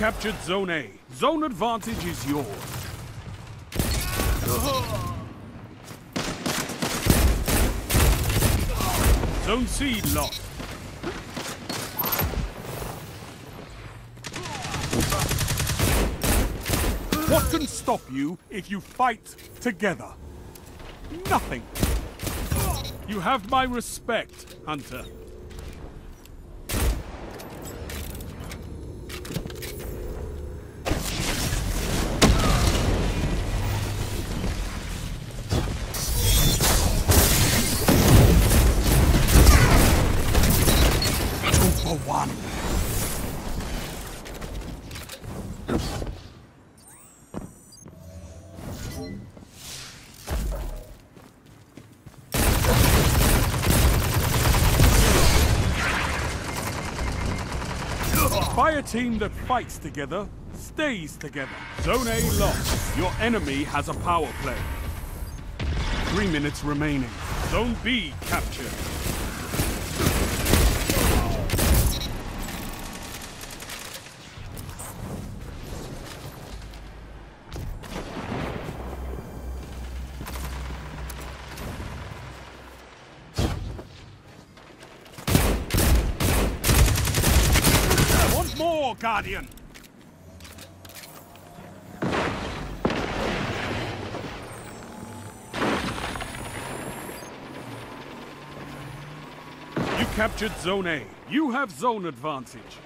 captured Zone A. Zone advantage is yours. Zone C lost. What can stop you if you fight together? Nothing. You have my respect, Hunter. For one. Fire team that fights together stays together. Zone A lost. Your enemy has a power play. Three minutes remaining. Zone B captured. More, Guardian? You captured Zone A. You have zone advantage.